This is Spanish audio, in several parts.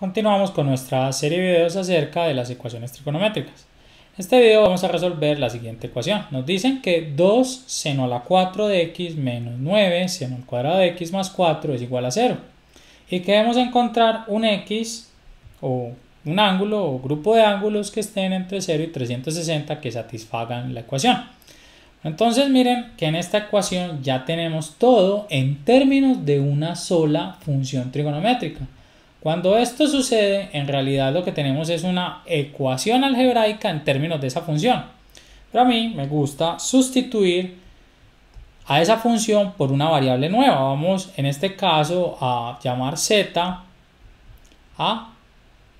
Continuamos con nuestra serie de videos acerca de las ecuaciones trigonométricas. En este video vamos a resolver la siguiente ecuación. Nos dicen que 2 seno a la 4 de x menos 9 seno al cuadrado de x más 4 es igual a 0. Y que debemos encontrar un x o un ángulo o grupo de ángulos que estén entre 0 y 360 que satisfagan la ecuación. Entonces miren que en esta ecuación ya tenemos todo en términos de una sola función trigonométrica. Cuando esto sucede, en realidad lo que tenemos es una ecuación algebraica en términos de esa función. Pero a mí me gusta sustituir a esa función por una variable nueva. Vamos en este caso a llamar z a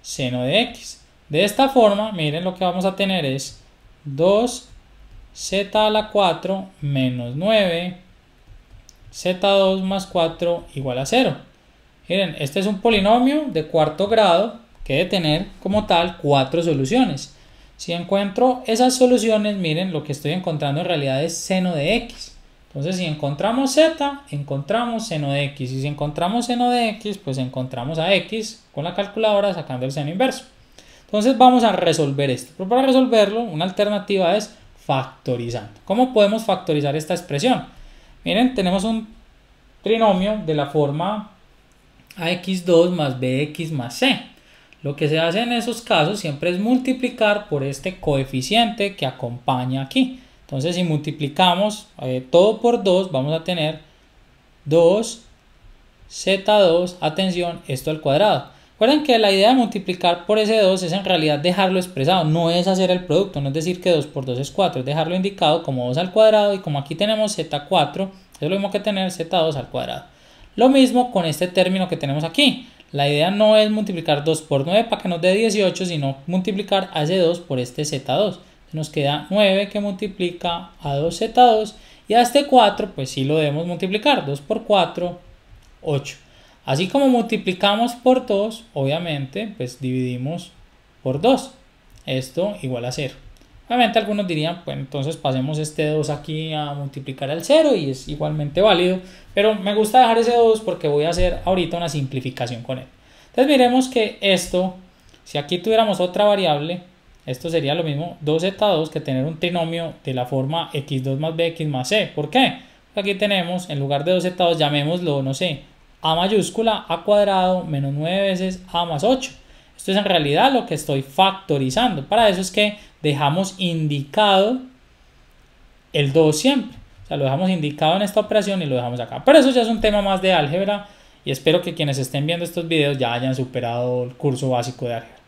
seno de x. De esta forma, miren lo que vamos a tener es 2z a la 4 menos 9 z2 más 4 igual a 0. Miren, este es un polinomio de cuarto grado que debe tener como tal cuatro soluciones. Si encuentro esas soluciones, miren, lo que estoy encontrando en realidad es seno de x. Entonces, si encontramos z, encontramos seno de x. Y si encontramos seno de x, pues encontramos a x con la calculadora sacando el seno inverso. Entonces, vamos a resolver esto. Pero para resolverlo, una alternativa es factorizando. ¿Cómo podemos factorizar esta expresión? Miren, tenemos un trinomio de la forma ax2 más bx más c. Lo que se hace en esos casos siempre es multiplicar por este coeficiente que acompaña aquí. Entonces si multiplicamos eh, todo por 2 vamos a tener 2 z2, atención, esto al cuadrado. Recuerden que la idea de multiplicar por ese 2 es en realidad dejarlo expresado, no es hacer el producto, no es decir que 2 por 2 es 4, es dejarlo indicado como 2 al cuadrado y como aquí tenemos z4, es lo mismo que tener z2 al cuadrado. Lo mismo con este término que tenemos aquí. La idea no es multiplicar 2 por 9 para que nos dé 18, sino multiplicar a ese 2 por este z2. Nos queda 9 que multiplica a 2z2 y a este 4 pues sí lo debemos multiplicar. 2 por 4, 8. Así como multiplicamos por 2, obviamente pues dividimos por 2. Esto igual a 0. Obviamente algunos dirían, pues entonces pasemos este 2 aquí a multiplicar al 0 y es igualmente válido, pero me gusta dejar ese 2 porque voy a hacer ahorita una simplificación con él. Entonces miremos que esto, si aquí tuviéramos otra variable, esto sería lo mismo 2z2 que tener un trinomio de la forma x2 más bx más c. ¿Por qué? Porque aquí tenemos, en lugar de 2z2, llamémoslo, no sé, a mayúscula, a cuadrado, menos 9 veces a más 8. Esto es en realidad lo que estoy factorizando. Para eso es que dejamos indicado el 2 siempre. O sea, lo dejamos indicado en esta operación y lo dejamos acá. Pero eso ya es un tema más de álgebra y espero que quienes estén viendo estos videos ya hayan superado el curso básico de álgebra.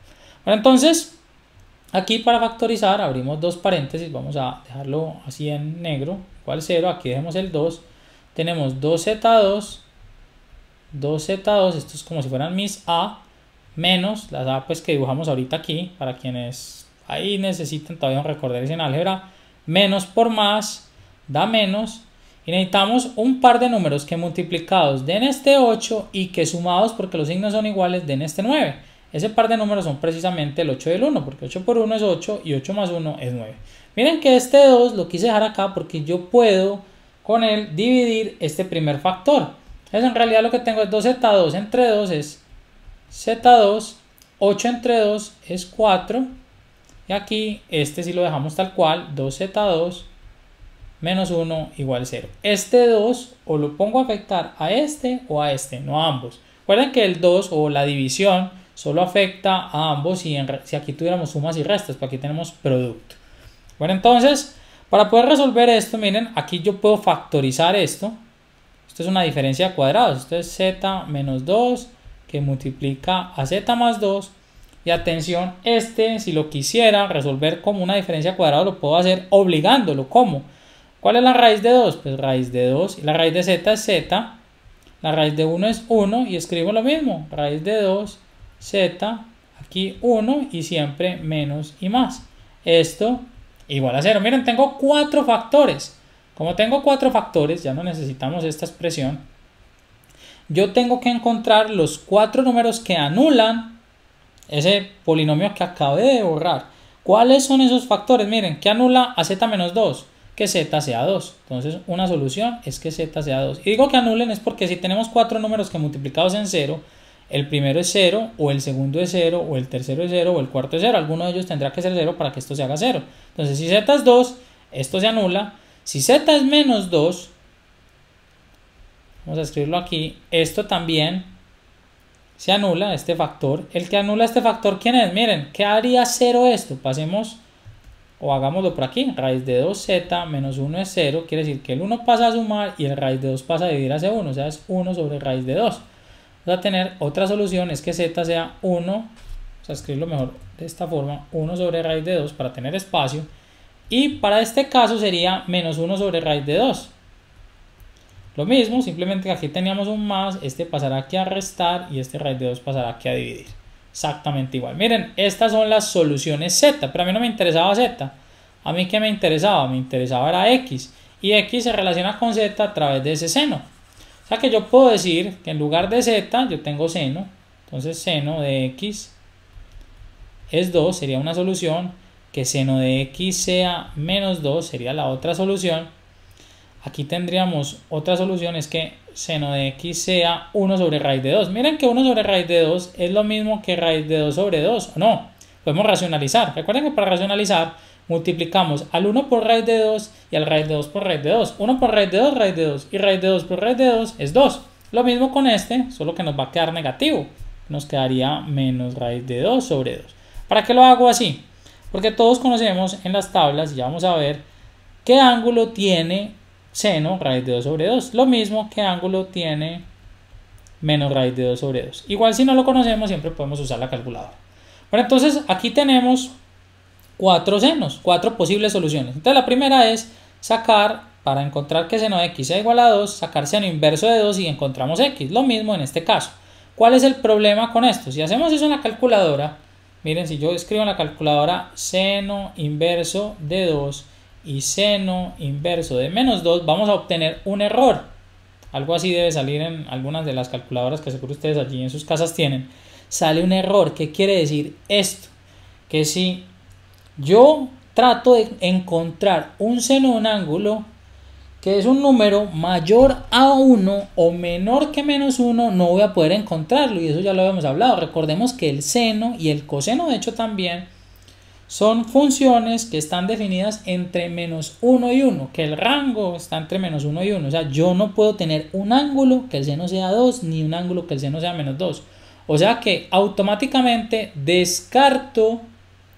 Bueno, entonces, aquí para factorizar abrimos dos paréntesis. Vamos a dejarlo así en negro, igual 0. Aquí dejemos el 2. Tenemos 2z2, 2z2, esto es como si fueran mis a, menos las A pues que dibujamos ahorita aquí, para quienes ahí necesitan todavía recordar en álgebra, menos por más da menos, y necesitamos un par de números que multiplicados den este 8 y que sumados porque los signos son iguales den este 9. Ese par de números son precisamente el 8 y el 1, porque 8 por 1 es 8 y 8 más 1 es 9. Miren que este 2 lo quise dejar acá porque yo puedo con él dividir este primer factor. Entonces en realidad lo que tengo es 2z2 entre 2 es Z2, 8 entre 2 es 4. Y aquí este si lo dejamos tal cual, 2Z2 menos 1 igual 0. Este 2 o lo pongo a afectar a este o a este, no a ambos. Recuerden que el 2 o la división solo afecta a ambos y si aquí tuviéramos sumas y restas, pues aquí tenemos producto. Bueno, entonces, para poder resolver esto, miren, aquí yo puedo factorizar esto. Esto es una diferencia de cuadrados. Esto es z menos 2 que multiplica a z más 2 y atención, este si lo quisiera resolver como una diferencia cuadrada lo puedo hacer obligándolo. ¿Cómo? ¿Cuál es la raíz de 2? Pues raíz de 2 y la raíz de z es z, la raíz de 1 es 1 y escribo lo mismo, raíz de 2, z, aquí 1 y siempre menos y más. Esto igual a 0. Miren, tengo cuatro factores. Como tengo cuatro factores, ya no necesitamos esta expresión yo tengo que encontrar los cuatro números que anulan ese polinomio que acabé de borrar. ¿Cuáles son esos factores? Miren, que anula a z menos 2? Que z sea 2. Entonces, una solución es que z sea 2. Y digo que anulen es porque si tenemos cuatro números que multiplicados en 0, el primero es 0, o el segundo es 0, o el tercero es 0, o el cuarto es 0. Alguno de ellos tendrá que ser 0 para que esto se haga 0. Entonces, si z es 2, esto se anula. Si z es menos 2, vamos a escribirlo aquí, esto también se anula, este factor. El que anula este factor, ¿quién es? Miren, ¿qué haría 0 esto? Pasemos, o hagámoslo por aquí, raíz de 2z menos 1 es 0, quiere decir que el 1 pasa a sumar y el raíz de 2 pasa a dividir hacia 1, o sea, es 1 sobre raíz de 2 vamos a tener otra solución, es que z sea 1, vamos a escribirlo mejor de esta forma, 1 sobre raíz de 2 para tener espacio, y para este caso sería menos 1 sobre raíz de 2. Lo mismo, simplemente que aquí teníamos un más, este pasará aquí a restar y este raíz de 2 pasará aquí a dividir. Exactamente igual. Miren, estas son las soluciones z, pero a mí no me interesaba z. A mí qué me interesaba? Me interesaba era x. Y x se relaciona con z a través de ese seno que yo puedo decir que en lugar de z yo tengo seno. Entonces seno de x es 2, sería una solución. Que seno de x sea menos 2 sería la otra solución. Aquí tendríamos otra solución, es que seno de x sea 1 sobre raíz de 2. Miren que 1 sobre raíz de 2 es lo mismo que raíz de 2 sobre 2, ¿o no? Podemos racionalizar. Recuerden que para racionalizar multiplicamos al 1 por raíz de 2 y al raíz de 2 por raíz de 2. 1 por raíz de 2, raíz de 2. Y raíz de 2 por raíz de 2 es 2. Lo mismo con este, solo que nos va a quedar negativo. Nos quedaría menos raíz de 2 sobre 2. ¿Para qué lo hago así? Porque todos conocemos en las tablas, ya vamos a ver, qué ángulo tiene seno raíz de 2 sobre 2. Lo mismo que ángulo tiene menos raíz de 2 sobre 2. Igual si no lo conocemos, siempre podemos usar la calculadora. Bueno, entonces aquí tenemos cuatro senos, cuatro posibles soluciones. Entonces la primera es sacar, para encontrar que seno de x sea igual a 2, sacar seno inverso de 2 y encontramos x. Lo mismo en este caso. ¿Cuál es el problema con esto? Si hacemos eso en la calculadora, miren, si yo escribo en la calculadora seno inverso de 2 y seno inverso de menos 2, vamos a obtener un error. Algo así debe salir en algunas de las calculadoras que seguro ustedes allí en sus casas tienen. Sale un error. ¿Qué quiere decir esto? Que si yo trato de encontrar un seno de un ángulo que es un número mayor a 1 o menor que menos 1, no voy a poder encontrarlo y eso ya lo habíamos hablado. Recordemos que el seno y el coseno de hecho también son funciones que están definidas entre menos 1 y 1, que el rango está entre menos 1 y 1. O sea, yo no puedo tener un ángulo que el seno sea 2 ni un ángulo que el seno sea menos 2. O sea que automáticamente descarto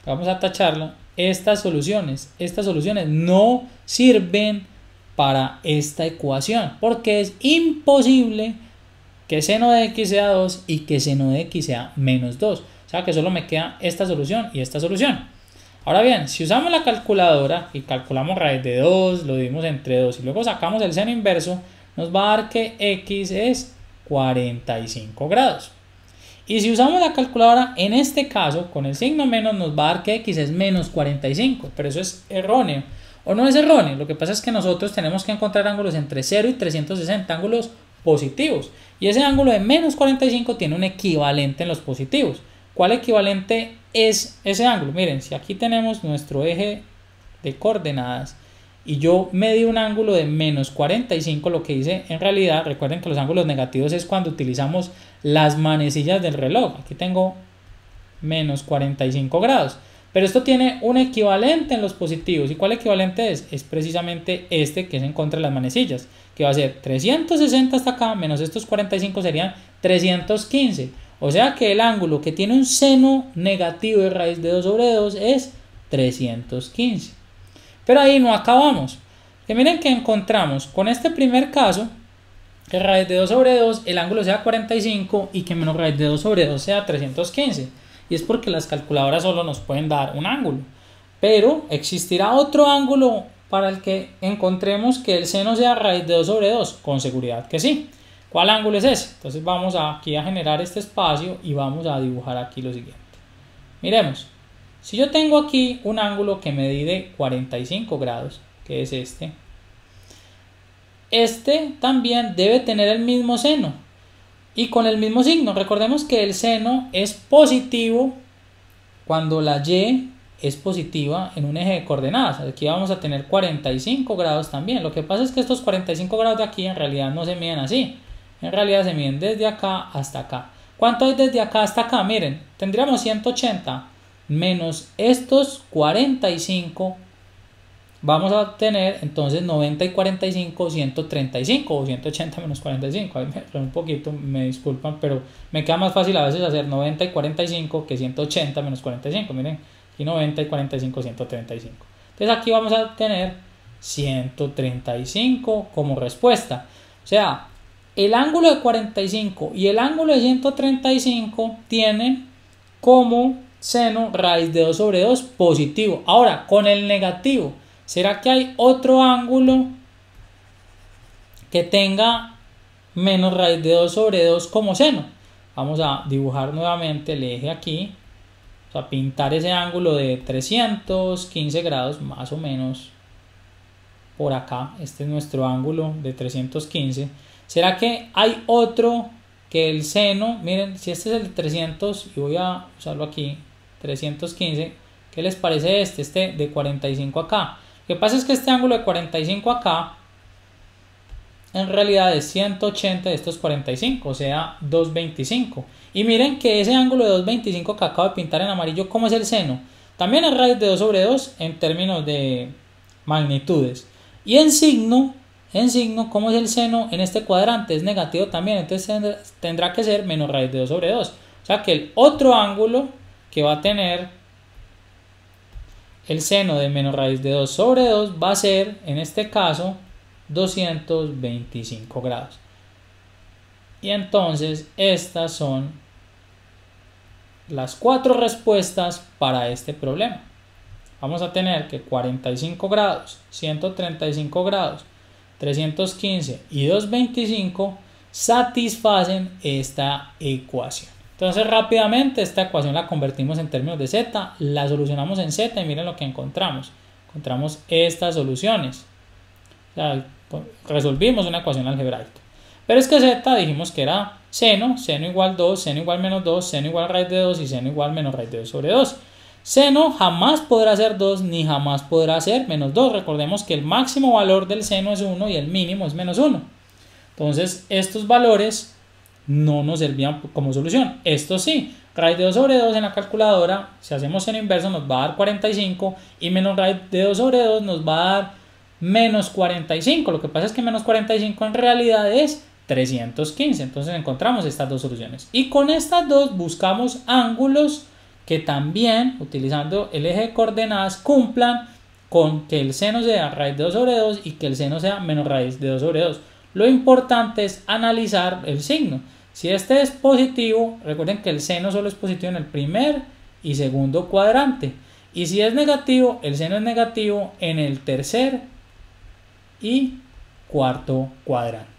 vamos a tacharlo, estas soluciones, estas soluciones no sirven para esta ecuación, porque es imposible que seno de x sea 2 y que seno de x sea menos 2. O sea que solo me queda esta solución y esta solución. Ahora bien, si usamos la calculadora y calculamos raíz de 2, lo dividimos entre 2 y luego sacamos el seno inverso, nos va a dar que x es 45 grados. Y si usamos la calculadora, en este caso, con el signo menos nos va a dar que x es menos 45, pero eso es erróneo. O no es erróneo, lo que pasa es que nosotros tenemos que encontrar ángulos entre 0 y 360, ángulos positivos. Y ese ángulo de menos 45 tiene un equivalente en los positivos. ¿Cuál equivalente es ese ángulo? Miren, si aquí tenemos nuestro eje de coordenadas y yo medí un ángulo de menos 45, lo que hice en realidad, recuerden que los ángulos negativos es cuando utilizamos las manecillas del reloj. Aquí tengo menos 45 grados. Pero esto tiene un equivalente en los positivos. ¿Y cuál equivalente es? Es precisamente este que es en contra de las manecillas, que va a ser 360 hasta acá, menos estos 45 serían 315. O sea que el ángulo que tiene un seno negativo de raíz de 2 sobre 2 es 315. Pero ahí no acabamos. Que miren que encontramos con este primer caso que raíz de 2 sobre 2 el ángulo sea 45 y que menos raíz de 2 sobre 2 sea 315. Y es porque las calculadoras solo nos pueden dar un ángulo. Pero existirá otro ángulo para el que encontremos que el seno sea raíz de 2 sobre 2. Con seguridad que sí. ¿Cuál ángulo es ese? Entonces vamos aquí a generar este espacio y vamos a dibujar aquí lo siguiente. Miremos. Si yo tengo aquí un ángulo que me divide 45 grados, que es este, este también debe tener el mismo seno y con el mismo signo. Recordemos que el seno es positivo cuando la y es positiva en un eje de coordenadas. Aquí vamos a tener 45 grados también. Lo que pasa es que estos 45 grados de aquí en realidad no se miden así. En realidad se miden desde acá hasta acá. ¿Cuánto hay desde acá hasta acá? Miren, tendríamos 180 menos estos 45 vamos a obtener entonces 90 y 45, 135 o 180 menos 45. un poquito, me disculpan, pero me queda más fácil a veces hacer 90 y 45 que 180 menos 45. Miren, aquí 90 y 45, 135. Entonces aquí vamos a obtener 135 como respuesta. O sea, el ángulo de 45 y el ángulo de 135 tienen como seno raíz de 2 sobre 2 positivo. Ahora, con el negativo ¿Será que hay otro ángulo que tenga menos raíz de 2 sobre 2 como seno? Vamos a dibujar nuevamente el eje aquí. O pintar ese ángulo de 315 grados más o menos por acá. Este es nuestro ángulo de 315. ¿Será que hay otro que el seno? Miren, si este es el 300 y voy a usarlo aquí, 315. ¿Qué les parece este? Este de 45 acá. Lo que pasa es que este ángulo de 45 acá en realidad es 180 de estos 45, o sea 225. Y miren que ese ángulo de 225 que acabo de pintar en amarillo, ¿cómo es el seno? También es raíz de 2 sobre 2 en términos de magnitudes. Y en signo, en signo, ¿cómo es el seno en este cuadrante? Es negativo también, entonces tendrá que ser menos raíz de 2 sobre 2. O sea que el otro ángulo que va a tener el seno de menos raíz de 2 sobre 2 va a ser, en este caso, 225 grados. Y entonces estas son las cuatro respuestas para este problema. Vamos a tener que 45 grados, 135 grados, 315 y 225 satisfacen esta ecuación. Entonces rápidamente esta ecuación la convertimos en términos de z, la solucionamos en z y miren lo que encontramos. Encontramos estas soluciones. resolvimos una ecuación algebraica. Pero es que z dijimos que era seno, seno igual 2, seno igual menos 2, seno igual raíz de 2 y seno igual menos raíz de 2 sobre 2. Seno jamás podrá ser 2 ni jamás podrá ser menos 2. Recordemos que el máximo valor del seno es 1 y el mínimo es menos 1. Entonces estos valores no nos servían como solución. Esto sí, raíz de 2 sobre 2 en la calculadora, si hacemos en inverso nos va a dar 45 y menos raíz de 2 sobre 2 nos va a dar menos 45. Lo que pasa es que menos 45 en realidad es 315. Entonces encontramos estas dos soluciones. Y con estas dos buscamos ángulos que también, utilizando el eje de coordenadas, cumplan con que el seno sea raíz de 2 sobre 2 y que el seno sea menos raíz de 2 sobre 2. Lo importante es analizar el signo. Si este es positivo, recuerden que el seno solo es positivo en el primer y segundo cuadrante. Y si es negativo, el seno es negativo en el tercer y cuarto cuadrante.